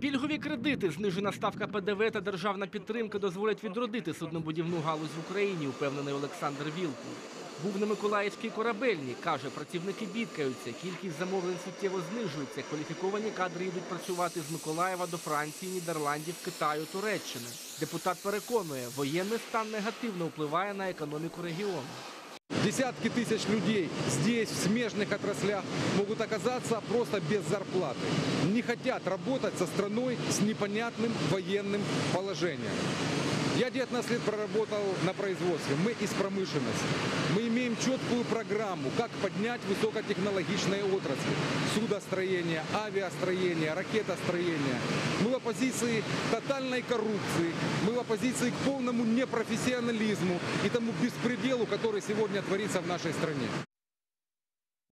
Пільгові кредити, знижена ставка ПДВ та державна підтримка дозволять відродити суднобудівну галузь в Україні, упевнений Олександр Вілкул. Був на Миколаївській корабельні. Каже, працівники бідкаються. Кількість замовлень суттєво знижується. Кваліфіковані кадри йдуть працювати з Миколаєва до Франції, Нідерландів, Китаю, Туреччини. Депутат переконує, воєнний стан негативно впливає на економіку регіону. Десятки тысяч людей здесь, в смежных отраслях, могут оказаться просто без зарплаты. Не хотят работать со страной с непонятным военным положением. Я 19 лет проработал на производстве, мы из промышленности. Мы имеем четкую программу, как поднять высокотехнологичные отрасли. Судостроение, авиастроение, ракетостроение. Мы в оппозиции тотальной коррупции, мы в оппозиции к полному непрофессионализму и тому беспределу, который сегодня творится в нашей стране.